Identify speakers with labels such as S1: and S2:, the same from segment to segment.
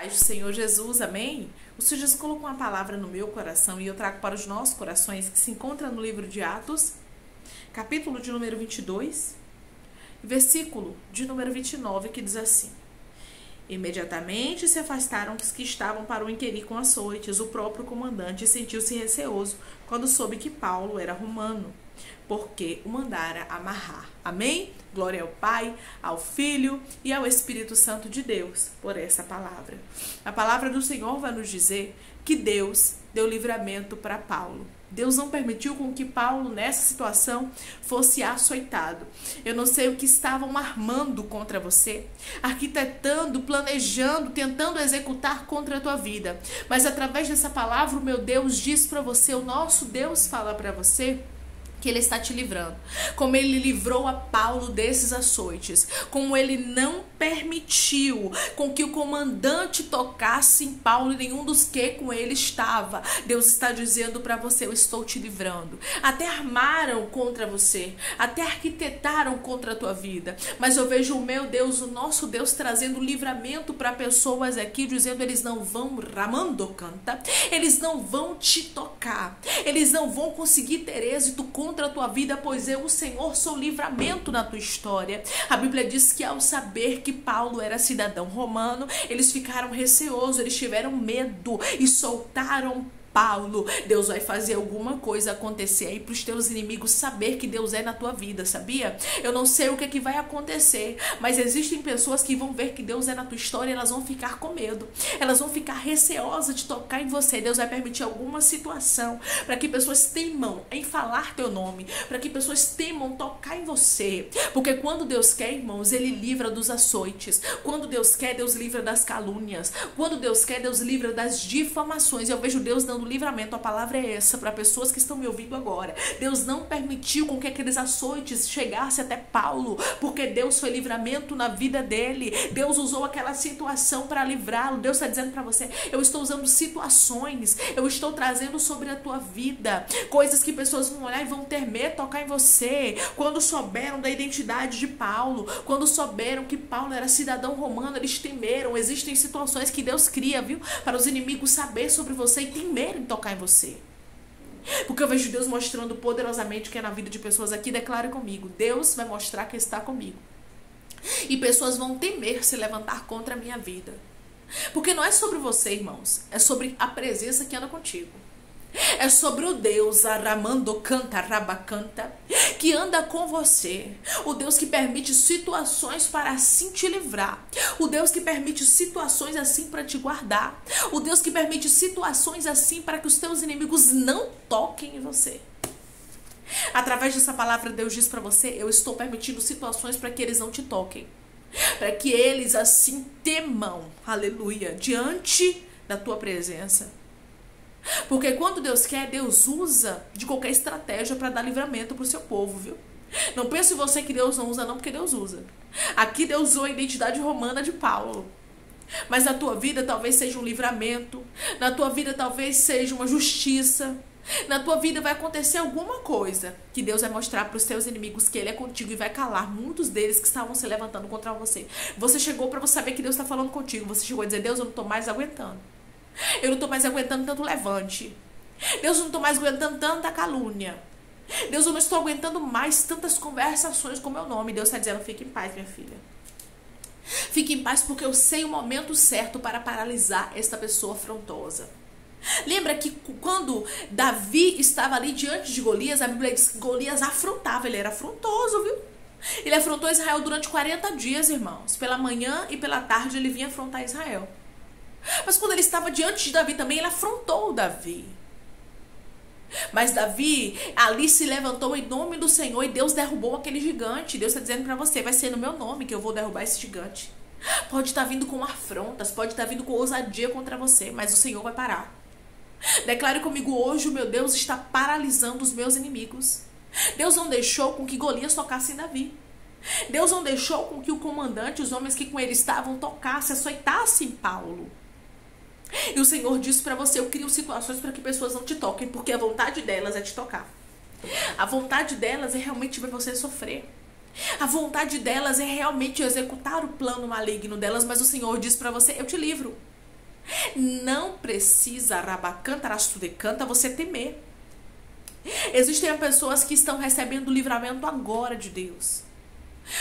S1: Paz do Senhor Jesus, amém? O Senhor Jesus colocou uma palavra no meu coração e eu trago para os nossos corações, que se encontra no livro de Atos, capítulo de número 22, versículo de número 29, que diz assim: Imediatamente se afastaram os que estavam para o inquirir com açoites. O próprio comandante sentiu-se receoso quando soube que Paulo era romano porque o mandara amarrar. Amém? Glória ao Pai, ao Filho e ao Espírito Santo de Deus por essa palavra. A palavra do Senhor vai nos dizer que Deus deu livramento para Paulo. Deus não permitiu com que Paulo, nessa situação, fosse açoitado. Eu não sei o que estavam armando contra você, arquitetando, planejando, tentando executar contra a tua vida. Mas através dessa palavra, o meu Deus diz para você, o nosso Deus fala para você que ele está te livrando. Como ele livrou a Paulo desses açoites, como ele não permitiu com que o comandante tocasse em Paulo e nenhum dos que com ele estava. Deus está dizendo para você: eu estou te livrando. Até armaram contra você, até arquitetaram contra a tua vida, mas eu vejo o meu Deus, o nosso Deus trazendo livramento para pessoas aqui dizendo eles não vão ramando canta, eles não vão te tocar. Eles não vão conseguir ter êxito contra a tua vida, pois eu, o Senhor, sou livramento na tua história. A Bíblia diz que ao saber que Paulo era cidadão romano, eles ficaram receosos, eles tiveram medo e soltaram Paulo, Deus vai fazer alguma coisa acontecer aí para os teus inimigos saber que Deus é na tua vida, sabia? Eu não sei o que, é que vai acontecer, mas existem pessoas que vão ver que Deus é na tua história e elas vão ficar com medo, elas vão ficar receosas de tocar em você. Deus vai permitir alguma situação para que pessoas temam em falar teu nome, para que pessoas temam tocar em você, porque quando Deus quer, irmãos, Ele livra dos açoites. Quando Deus quer, Deus livra das calúnias. Quando Deus quer, Deus livra das difamações. Eu vejo Deus dando livramento. A palavra é essa para pessoas que estão me ouvindo agora. Deus não permitiu com que aqueles açoites chegassem até Paulo, porque Deus foi livramento na vida dele. Deus usou aquela situação para livrá-lo. Deus está dizendo para você: eu estou usando situações, eu estou trazendo sobre a tua vida coisas que pessoas vão olhar e vão ter medo tocar em você. Quando souberam da identidade de Paulo, quando souberam que Paulo era cidadão romano, eles temeram. Existem situações que Deus cria, viu? Para os inimigos saber sobre você e temer querem tocar em você. Porque eu vejo Deus mostrando poderosamente que é na vida de pessoas aqui. Declare comigo: Deus vai mostrar que está comigo. E pessoas vão temer se levantar contra a minha vida. Porque não é sobre você, irmãos. É sobre a presença que anda contigo. É sobre o Deus Aramando Canta Rabacanta que anda com você. O Deus que permite situações para assim te livrar. O Deus que permite situações assim para te guardar. O Deus que permite situações assim para que os teus inimigos não toquem em você. Através dessa palavra, Deus diz para você: Eu estou permitindo situações para que eles não te toquem. Para que eles assim temam, aleluia, diante da tua presença. Porque quando Deus quer, Deus usa de qualquer estratégia para dar livramento para o seu povo, viu? Não pense você que Deus não usa, não, porque Deus usa. Aqui Deus usou a identidade romana de Paulo. Mas na tua vida talvez seja um livramento, na tua vida talvez seja uma justiça, na tua vida vai acontecer alguma coisa que Deus vai mostrar para os teus inimigos que Ele é contigo e vai calar muitos deles que estavam se levantando contra você. Você chegou para você saber que Deus está falando contigo. Você chegou a dizer: Deus, eu não estou mais aguentando. Eu não tô mais aguentando tanto levante. Deus, eu não tô mais aguentando tanta calúnia. Deus, eu não estou aguentando mais tantas conversações com meu nome. Deus está dizendo: fique em paz, minha filha. Fique em paz porque eu sei o momento certo para paralisar esta pessoa afrontosa. Lembra que quando Davi estava ali diante de Golias, a Bíblia diz que Golias afrontava, ele era afrontoso, viu? Ele afrontou Israel durante 40 dias, irmãos. Pela manhã e pela tarde ele vinha afrontar Israel. Mas quando ele estava diante de Davi também, ele afrontou Davi. Mas Davi ali se levantou em nome do Senhor e Deus derrubou aquele gigante. Deus está dizendo para você: vai ser no meu nome que eu vou derrubar esse gigante. Pode estar tá vindo com afrontas, pode estar tá vindo com ousadia contra você, mas o Senhor vai parar. Declare comigo hoje: o meu Deus está paralisando os meus inimigos. Deus não deixou com que Golias tocasse em Davi. Deus não deixou com que o comandante, os homens que com ele estavam, tocassem, açoitassem Paulo. E o Senhor disse para você: Eu crio situações para que pessoas não te toquem, porque a vontade delas é te tocar. A vontade delas é realmente ver você sofrer. A vontade delas é realmente executar o plano maligno delas, mas o Senhor diz para você: Eu te livro. Não precisa, rabacanta, canta você temer. Existem pessoas que estão recebendo livramento agora de Deus.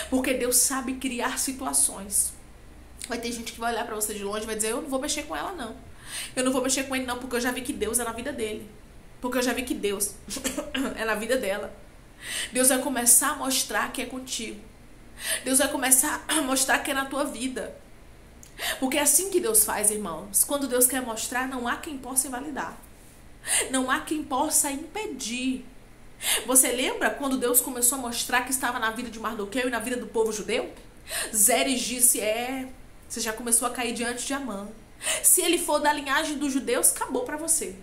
S1: Porque Deus sabe criar situações. Vai ter gente que vai olhar para você de longe e vai dizer: Eu não vou mexer com ela, não. Eu não vou mexer com ele, não, porque eu já vi que Deus é na vida dele. Porque eu já vi que Deus é na vida dela. Deus vai começar a mostrar que é contigo. Deus vai começar a mostrar que é na tua vida. Porque é assim que Deus faz, irmãos. Quando Deus quer mostrar, não há quem possa invalidar. Não há quem possa impedir. Você lembra quando Deus começou a mostrar que estava na vida de Mardoqueu e na vida do povo judeu? Zeres disse: É, você já começou a cair diante de Amã. Se ele for da linhagem dos judeus, acabou para você.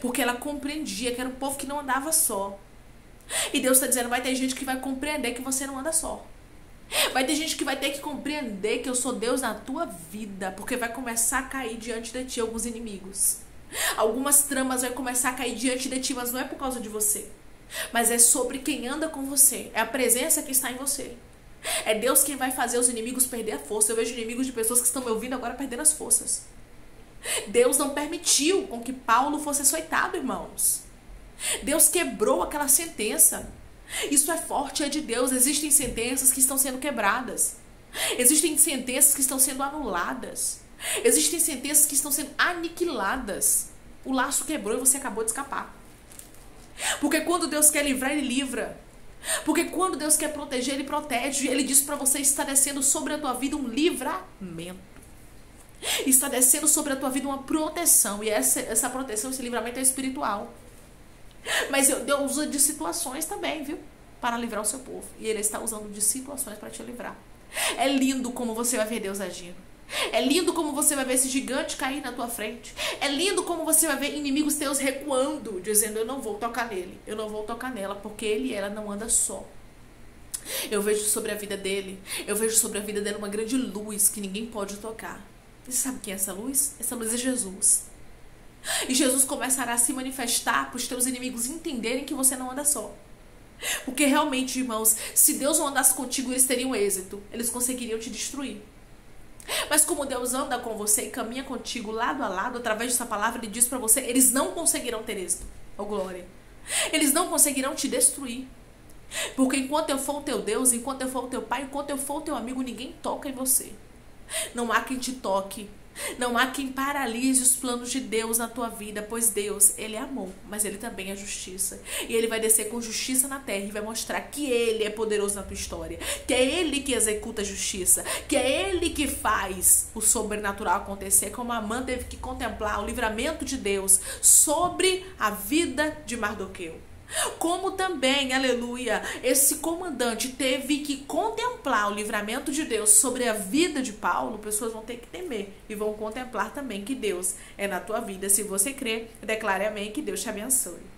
S1: Porque ela compreendia que era um povo que não andava só. E Deus está dizendo: vai ter gente que vai compreender que você não anda só. Vai ter gente que vai ter que compreender que eu sou Deus na tua vida, porque vai começar a cair diante de ti alguns inimigos. Algumas tramas vai começar a cair diante de ti, mas não é por causa de você. Mas é sobre quem anda com você. É a presença que está em você. É Deus quem vai fazer os inimigos perder a força. Eu vejo inimigos de pessoas que estão me ouvindo agora perdendo as forças. Deus não permitiu com que Paulo fosse açoitado, irmãos. Deus quebrou aquela sentença. Isso é forte, é de Deus. Existem sentenças que estão sendo quebradas. Existem sentenças que estão sendo anuladas. Existem sentenças que estão sendo aniquiladas. O laço quebrou e você acabou de escapar. Porque quando Deus quer livrar, Ele livra. Porque quando Deus quer proteger, Ele protege. Ele diz para você: está descendo sobre a tua vida um livramento. Está descendo sobre a tua vida uma proteção. E essa, essa proteção, esse livramento é espiritual. Mas Deus usa de situações também, viu? Para livrar o seu povo. E Ele está usando de situações para te livrar. É lindo como você vai ver Deus agindo. É lindo como você vai ver esse gigante cair na tua frente. É lindo como você vai ver inimigos teus recuando, dizendo: Eu não vou tocar nele, eu não vou tocar nela, porque ele e ela não anda só. Eu vejo sobre a vida dele, eu vejo sobre a vida dele uma grande luz que ninguém pode tocar. E sabe quem é essa luz? Essa luz é Jesus. E Jesus começará a se manifestar para os teus inimigos entenderem que você não anda só. Porque realmente, irmãos, se Deus não andasse contigo, eles teriam êxito. Eles conseguiriam te destruir. Mas como Deus anda com você e caminha contigo lado a lado, através dessa palavra, Ele diz para você: eles não conseguirão ter êxito. Oh, glória. Eles não conseguirão te destruir. Porque enquanto eu for o teu Deus, enquanto eu for o teu pai, enquanto eu for o teu amigo, ninguém toca em você. Não há quem te toque. Não há quem paralise os planos de Deus na tua vida, pois Deus, ele é amor, mas ele também é justiça. E ele vai descer com justiça na terra e vai mostrar que ele é poderoso na tua história, que é ele que executa a justiça, que é ele que faz o sobrenatural acontecer, como a mãe teve que contemplar o livramento de Deus sobre a vida de Mardoqueu. Como também, aleluia, esse comandante teve que contemplar o livramento de Deus sobre a vida de Paulo, pessoas vão ter que temer e vão contemplar também que Deus é na tua vida. Se você crer, declare amém, que Deus te abençoe.